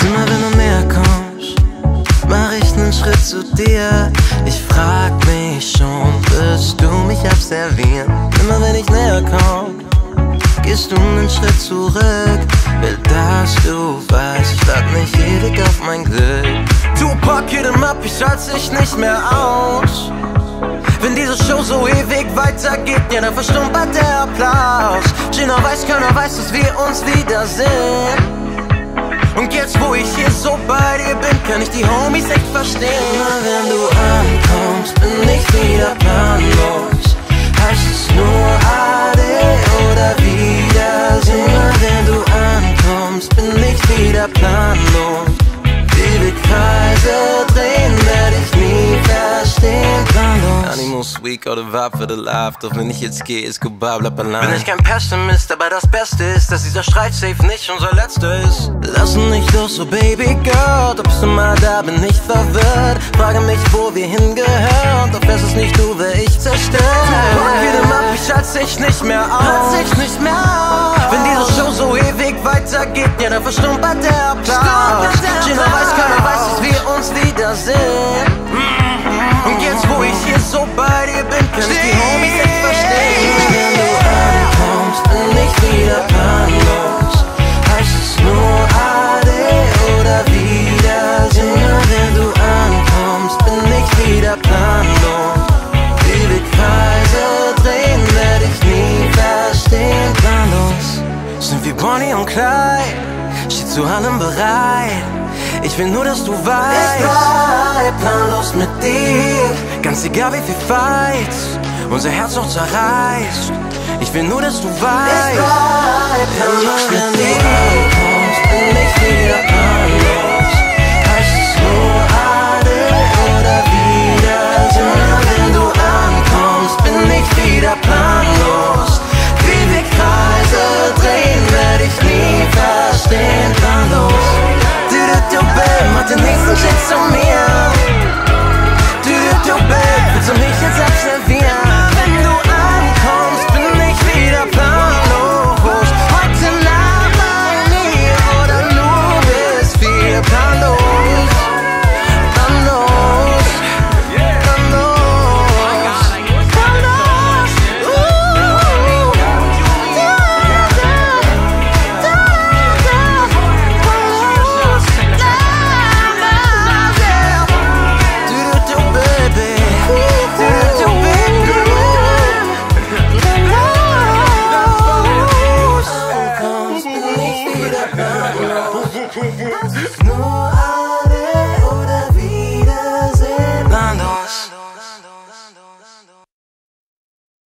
Und immer wenn du näher kommst, mach ich nen Schritt zu dir. Ich frag mich schon, wirst du mich abservieren? Immer wenn ich näher komm, gehst du nen Schritt zurück. Will, dass du weißt, ich warte mich ewig auf mein Glück. Tupac, jedem ab, ich schalte dich nicht mehr aus. Wenn diese Show so ewig weitergeht, ja, dann verstummt der Applaus. Gina weiß, keiner weiß, dass wir uns wiedersehen kann ich die Homies echt verstehen. Immer wenn du ankommst, Weak oder for the life. Doch wenn ich jetzt gehe, ist Goodbye, bleib allein. Bin ich kein Pessimist, aber das Beste ist, dass dieser Streit safe nicht unser letzter ist. Lassen nicht los, so Baby Girl. Doch bist du mal da, bin ich verwirrt. Frage mich, wo wir hingehören. Doch wär's es nicht du, wär ich zerstört. Pack jedem ab, ich halte sich nicht mehr aus. Halt sich nicht mehr aus. Wenn diese Show so ewig weitergeht, ja, dann verstumpert der Applaus. Gina weiß, keiner weiß, dass wir uns wiedersehen. Bonnie und Clyde, steht zu allem bereit. Ich will nur, dass du weißt, ich bleib planlos mit dir. Ganz egal wie viel Fights unser Herz noch zerreißt. Ich will nur, dass du weißt, ich bleib planlos mit dir. Ankommst, bin ich wieder Boom, boom.